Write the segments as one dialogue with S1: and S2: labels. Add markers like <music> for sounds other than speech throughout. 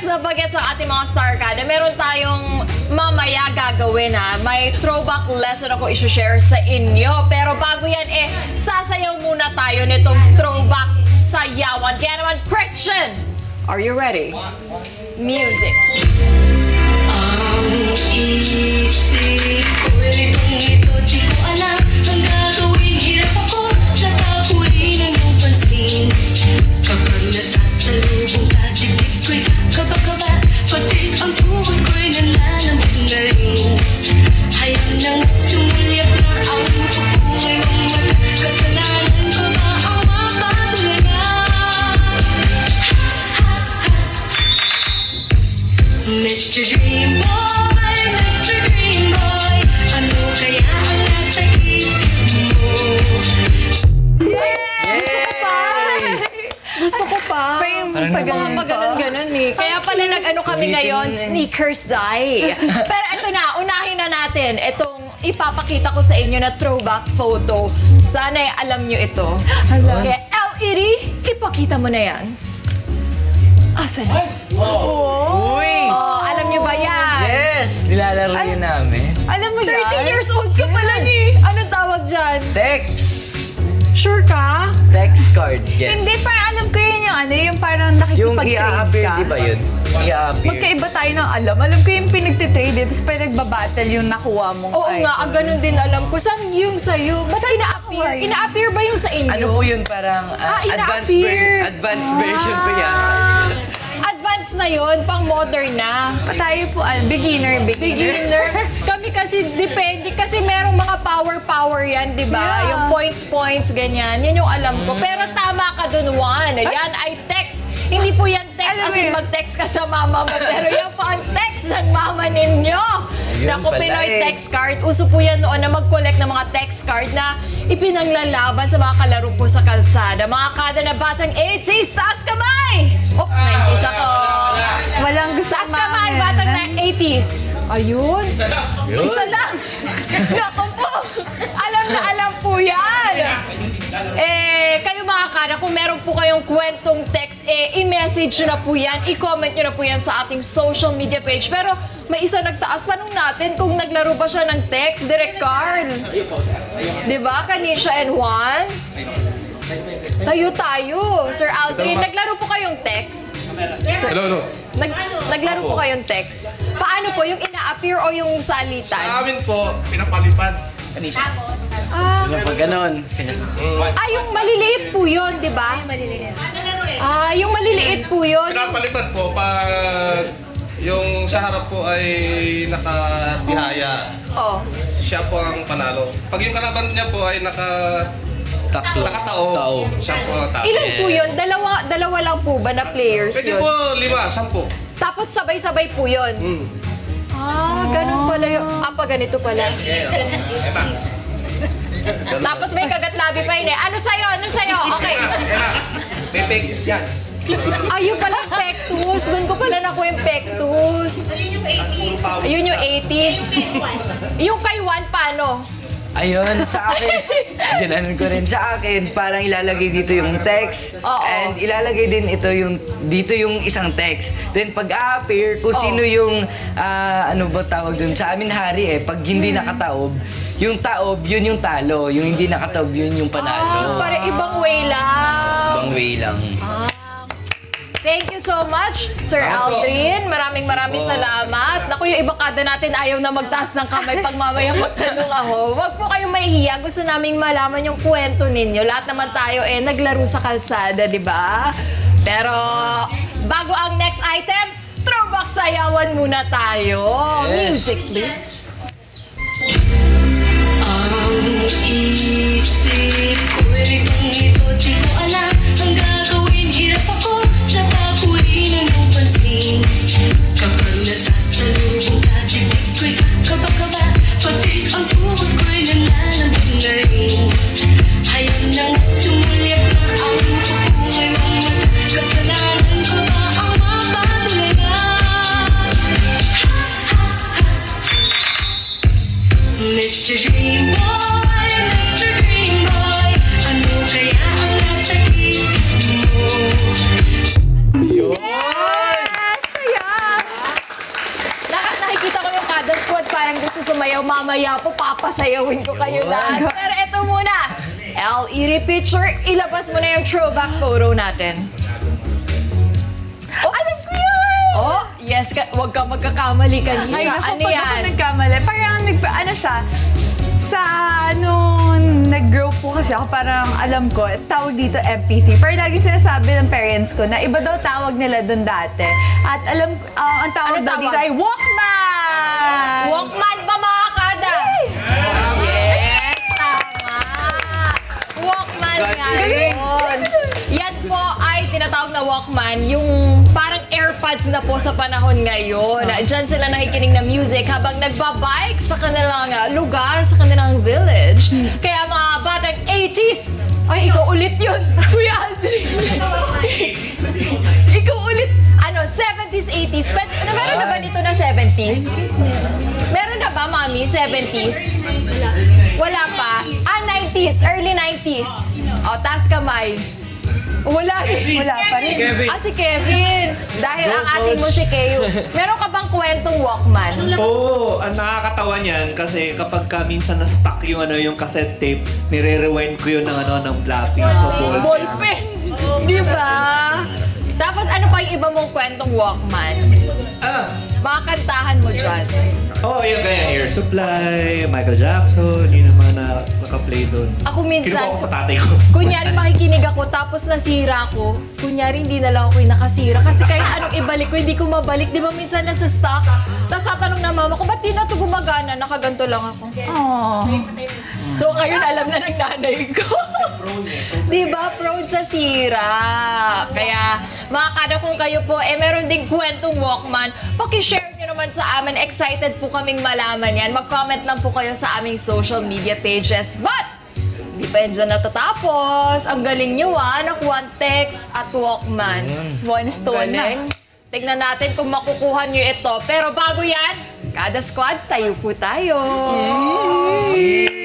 S1: bagets na bagets ang ating mga star kada. Meron tayong mamaya gagawin ha. May throwback lesson ako i-share sa inyo. Pero bago yan eh, sasayaw muna tayo nitong throwback sayawan. Kaya naman, question! Are you ready? Music.
S2: Ang isip ko'y litong ito Di ko alam ang
S1: ganun-ganun eh. Kaya pala nag-ano kami ngayon, sneakers die. <laughs> Pero ito na, unahin na natin itong ipapakita ko sa inyo na throwback photo. Sana ay alam nyo ito.
S3: Hala.
S1: Kaya LED, ipakita mo na yan. Asan?
S4: Uy!
S1: Oh, alam nyo ba yan?
S4: Yes! Nilalaro yun namin.
S3: Alam mo
S1: 13
S3: yan?
S1: years old ka pala ni. Anong tawag dyan?
S4: Text!
S1: Sure ka?
S4: Text card, yes.
S3: Hindi, parang alam ko yun yung ano, yung parang
S4: Yung
S3: nakikipag-trade
S4: i-appear,
S3: ka.
S4: di ba yun? I-appear.
S3: Magkaiba tayo ng alam. Alam ko yung pinagtitrade eh, tapos parang nagbabattle yung nakuha mong
S1: Oo
S3: item.
S1: nga, ah, ganun din alam ko. Saan yung sa'yo? Ba't
S3: Saan
S1: ina-appear?
S3: nakuha yun?
S1: Ina-appear ba yung sa inyo?
S4: Ano po yun? Parang uh,
S1: Ah,
S4: advanced,
S1: ina-appear.
S4: ver- advanced version pa yan.
S1: Advance na yon pang modern na.
S3: Pa tayo po, ano, beginner, beginner.
S1: Beginner. <laughs> Kasi depende kasi merong mga power-power yan, di ba?
S3: Yeah.
S1: Yung points-points, ganyan. Yun yung alam ko. Pero tama ka dun, Juan. Yan ay text. Hindi po yan text
S3: Alam
S1: as in mag-text ka sa mama mo. Pero yan po ang text ng mama ninyo. Naku, Pinoy
S4: eh.
S1: text card. Uso po yan noon na mag-collect ng mga text card na ipinaglalaban sa mga kalaro po sa kalsada. Mga kada na batang 80s, taas kamay! Oops, 90s ako.
S3: Walang gusto
S1: Taas kamay, batang na 80s. Ayun. Isa lang. <laughs> Naku po. Alam na alam po yan. Eh, kayo mga kada, kung meron po kayong kwentong text, eh, i-message nyo na po yan, i-comment nyo na po yan sa ating social media page. Pero may isa nagtaas, tanong natin kung naglaro ba siya ng text, direct card. Di ba, Kanisha and Juan? Tayo tayo. Sir Aldrin, naglaro po kayong text? Sir,
S5: Hello, hello.
S1: Nag, naglaro po kayong text. Paano po? Yung ina-appear o yung
S5: Sa
S1: salitan?
S5: amin po, pinapalipad.
S1: Ah,
S4: Ano pag ganon?
S1: ah, yung maliliit po yun, di ba? Ah, yung maliliit po yun.
S5: Pinapalipad po pag yung sa harap po ay nakatihaya.
S1: Oh.
S5: Siya po ang panalo. Pag yung kalaban niya po ay naka
S4: Taklo.
S5: nakatao,
S4: Tao.
S5: siya po ang tao.
S1: Ilan po yun? Dalawa, dalawa lang po ba na players
S5: Pwede
S1: yun?
S5: po lima, sampu.
S1: Tapos sabay-sabay po yun.
S5: Hmm.
S1: Ah, ganun pala yun. Ah, pa ganito pala. <laughs> Tapos may kagatlabi pa yun eh. Ano sa'yo? Ano sa'yo? Okay.
S5: May pekis yan.
S1: Ayun pala yung pectus. Doon ko pala nakuha yung pectus. Ayun yung 80s. Yung kay Juan, paano?
S4: Ayun, sa akin, <laughs> ginanon ko rin sa akin, parang ilalagay dito yung text,
S1: Oo.
S4: and ilalagay din ito yung, dito yung isang text. Then pag a-appear, kung sino yung, ah, ano ba tawag dun, sa amin hari eh, pag hindi nakataob, yung taob, yun yung talo, yung hindi nakataob, yun yung
S1: Ah,
S4: panalo.
S1: para ibang way lang.
S4: Ibang way lang.
S1: Thank you so much, Sir Aldrin. Maraming maraming salamat. Naku, yung ibang kada natin ayaw na magtaas ng kamay pag mamaya magtanong ako. Huwag po kayong mahihiya. Gusto naming malaman yung kwento ninyo. Lahat naman tayo eh naglaro sa kalsada, di ba? Pero bago ang next item, throwback sayawan muna tayo.
S4: Yes.
S1: Music, please.
S2: Ang isip ko'y litong ito Di ko alam ang
S1: sumayaw mamaya po, papasayawin ko kayo lahat. Pero ito muna, LED picture, ilabas mo na yung throwback photo natin. Oops.
S3: Ko yun!
S1: Oh, yes, ka, wag ka magkakamali kanina.
S3: Ay, naku,
S1: ano
S3: pag ako
S1: yan?
S3: nagkamali, parang nag, ano siya, sa nung nag-grow po kasi ako, parang alam ko, tawag dito MP3. Pero lagi sinasabi ng parents ko na iba daw tawag nila doon dati. At alam, ah, ang tawag
S1: Ano
S3: daw
S1: tawag?
S3: dito ay Walkman!
S1: Walkman ba mga Yun. Yan po ay tinatawag na Walkman, yung parang AirPods na po sa panahon ngayon. Diyan sila nakikinig ng music habang nagbabike sa kanilang ah, lugar, sa kanilang village. Kaya mga batang 80s, ay ikaw ulit yun, <laughs> Kuya Aldrin. <laughs> ikaw. Ano, 70s, 80s. Pwede, na meron na ba dito na 70s? Meron na ba, mami? 70s? Wala pa. Ah, 90s. Early 90s. O, taas kamay. Wala rin.
S3: Wala pa rin.
S1: Ah, si Kevin. Dahil ang ating mo si Keo. Meron ka bang kwentong Walkman?
S6: Oo, ang nakakatawa niyan kasi kapag ka minsan na-stuck yung ano yung cassette tape, nire-rewind ko yun ng ano ng lapis o ballpen.
S1: Ballpen. Di ba? Tapos ano pa yung iba mong kwentong Walkman?
S6: Ah,
S1: Mga kantahan mo dyan.
S6: oh, yung ganyan, Air Supply, Michael Jackson, yun yung mga na, naka-play doon.
S1: Ako
S6: Kinuha
S1: minsan,
S6: ko sa tatay ko.
S1: kunyari makikinig ako tapos nasira ko, kunyari hindi na lang ako yung nakasira. Kasi kahit anong ibalik ko, hindi ko mabalik. Di ba minsan nasa stock? Tapos tatanong na mama ko, ba't di na ito gumagana? Nakaganto lang ako.
S3: Oh.
S1: So ngayon alam na ng nanay ko. <laughs> Di ba? Proud sa sira. Kaya mga kada kung kayo po, eh meron ding kwentong Walkman, pakishare nyo naman sa amin. Excited po kaming malaman yan. Mag-comment lang po kayo sa aming social media pages. But, hindi pa yan dyan natatapos. Ang galing nyo ah, nakuha text at Walkman.
S3: One stone na.
S1: Tignan natin kung makukuha nyo ito. Pero bago yan, kada squad, tayo po tayo. And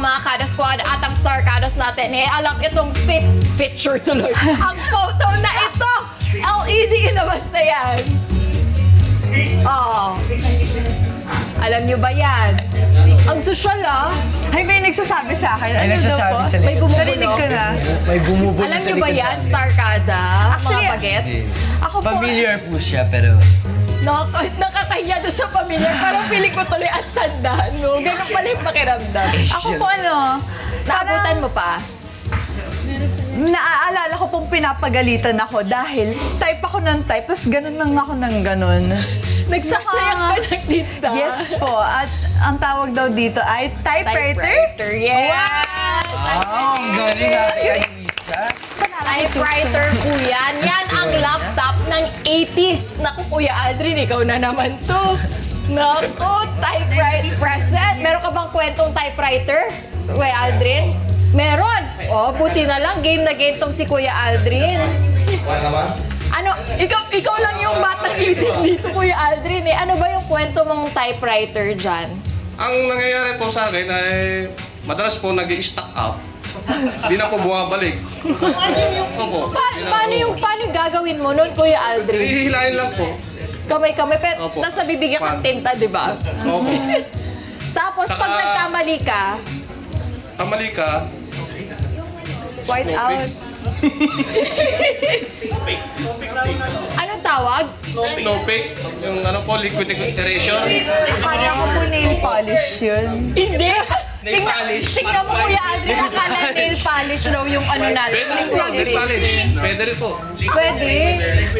S1: mga Kada Squad at ang Star Kadas natin, eh, alam itong fit, picture tuloy. <laughs> ang photo na ito, LED ilabas na yan. Oh. Alam nyo ba yan? Ang sosyal ah.
S3: Ay, may nagsasabi sa akin.
S4: Ay,
S3: Ano daw
S4: nagsasabi
S3: po?
S4: sa
S1: May
S4: likod.
S1: bumubulong.
S3: Narinig ko na.
S4: May bumubulo
S1: Alam nyo ba yan,
S4: natin.
S1: Star Kada?
S3: Actually,
S1: mga bagets?
S3: Ako po,
S4: Familiar po siya, pero...
S1: Nakaka nakakahiya doon sa pamilya. Parang feeling ko tuloy at tandaan mo. Ganun pala yung pakiramdam.
S3: ako po ano,
S1: Naabutan mo pa?
S3: naaalala ko pong pinapagalitan ako dahil type ako ng type, tapos ganun lang ako ng ganun.
S1: Nagsasayak ka ng tinta.
S3: Yes po, at ang tawag daw dito ay typewriter.
S1: Typewriter, yes!
S4: Oh, ang galing ah, kay Alicia.
S1: Typewriter po yan. Yan ang laptop ng 80s. Naku, Kuya Aldrin, ikaw na naman to. Naku, typewriter present. Meron ka bang kwentong typewriter, Kuya Aldrin? Meron. Oh, buti na lang. Game na game tong si Kuya Aldrin. Ano, ikaw, ikaw lang yung batang 80s dito, Kuya Aldrin eh. Ano ba yung kwento mong typewriter dyan?
S5: Ang nangyayari po sa akin ay madalas po nag stack up. Di na po bumabalik. Opo.
S1: Pa-
S5: di na
S1: paano yung paano yung gagawin mo nun, Kuya Aldrin?
S5: Ihihilain lang po.
S1: Kamay-kamay, pero
S5: Opo.
S1: tapos nabibigyan kang tinta, di ba?
S5: Opo. <laughs>
S1: Tapos pag
S5: Saka-
S1: nagkamali ka,
S5: Kamali ka,
S3: White out.
S1: anong tawag?
S5: snow pick, yung ano po, liquid decoration.
S3: Kaya ko po nail polish yun.
S1: Hindi! Tingnan, tingnan mo, Kuya Aldrin, akala nail polish raw yung ano natin.
S5: Pwede rin po,
S1: liquid
S5: nail polish.
S1: eraser.
S5: Pwede rin po.
S1: Pwede.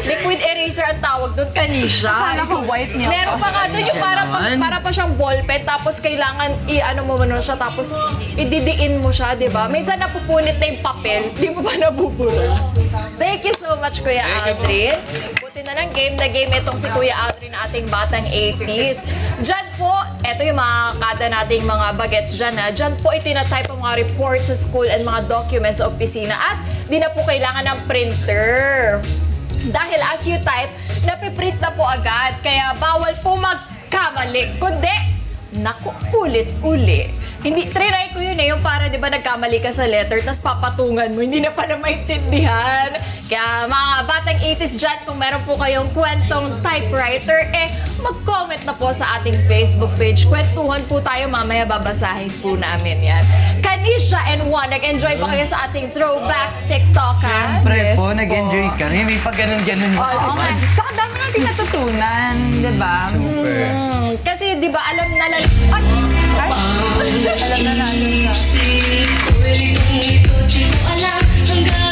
S1: Liquid eraser ang tawag doon, kanisha.
S3: Akala ko white nail
S1: Meron pa nga doon yung para, pa, para pa siyang ballpen, tapos kailangan i-ano mo muna siya, tapos ididiin mo siya, di ba? Minsan napupunit na yung papel, di mo pa nabubura. Thank you so much, Kuya Aldrin. Buti na ng game na game itong si Kuya Aldrin na ating batang 80s. Diyan po, eto yung mga kada nating mga bagets dyan ha. Diyan po itinatype ang mga reports sa school and mga documents sa opisina at di na po kailangan ng printer. Dahil as you type, napiprint na po agad. Kaya bawal po magkamali. Kundi, naku, ulit-uli. Hindi, trinay ko yun eh, yung para di ba nagkamali ka sa letter, tapos papatungan mo, hindi na pala maintindihan. Kaya mga batang 80s dyan, kung meron po kayong kwentong typewriter, eh, mag-comment na po sa ating Facebook page. Kwentuhan po tayo, mamaya babasahin po namin yan. Kanisha and Juan, nag-enjoy ba kayo sa ating throwback TikTok, ha?
S4: Siyempre
S3: Yes
S4: po,
S3: po.
S4: nag-enjoy kami. May pag ganun-ganun.
S3: Oo nga. Tsaka dami natin natutunan, Di ba?
S1: Super. Mm, kasi di ba alam na lang... Ay! Ay!
S3: alam na
S2: lang. Alam na.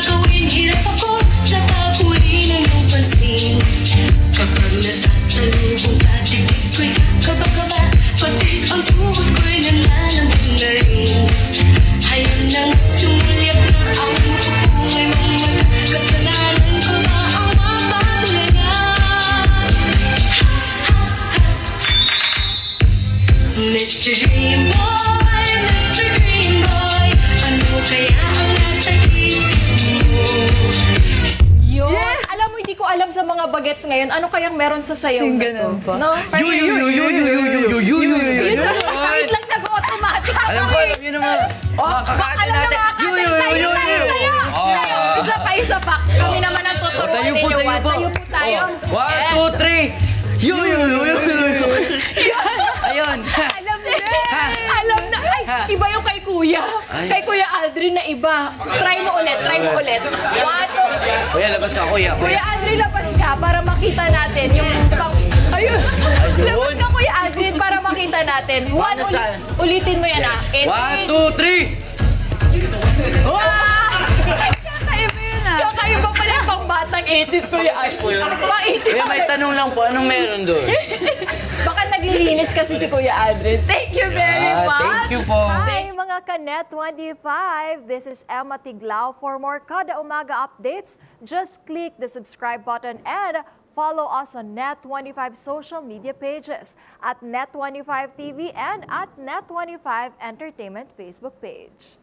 S1: Bagets ngayon, ano kayang meron sa sayaw na to? No?
S4: Yu, yu, yu, yu, yu, yu, yu, yu, yu, yu,
S1: Yun
S4: yu.
S1: na, wait lang, nag-automatic ako
S4: Alam ko,
S1: eh.
S4: alam yun naman. Oh, kakaatin
S1: na
S4: natin.
S1: mga
S4: Yu, yu, yu,
S1: tayo,
S4: yu,
S1: tayo,
S4: yu.
S1: tayo.
S4: Oh.
S1: Tayo. Isa pa, isa pa. Kami naman ang tuturuan
S4: Tayo po,
S1: ninyo.
S4: tayo po.
S1: Tayo.
S4: Oh, One,
S1: Eh,
S4: two, three. Yu, yu, yu, yu, yu, yu. Ayun.
S1: Alam na, alam na. <laughs> iba yung kay Kuya. Kay Kuya Aldrin na iba. Try mo ulit, try mo ulit. One, two,
S4: Kuya, labas ka, kuya.
S1: Kuya Aldrin, labas ka para makita natin yung. Ayun! labas ka, Kuya Aldrin, para makita natin. One, uli- ulitin mo yan, ah. In
S4: One, two, three.
S3: Kakaiba yun ah.
S1: Kakaiba pala yung pang batang 80s, Kuya Aldrin. Pang 80s
S4: Kuya, may tanong lang po, anong meron doon?
S1: Baka <laughs> naglilinis kasi si Kuya Aldrin. Thank you very
S4: Ah,
S1: much!
S4: thank you po.
S1: Hi mga Kanet 25! This is Emma Tiglao. For more Kada Umaga updates, just click the subscribe button and follow us on Net25 social media pages at Net25 TV and at Net25 Entertainment Facebook page.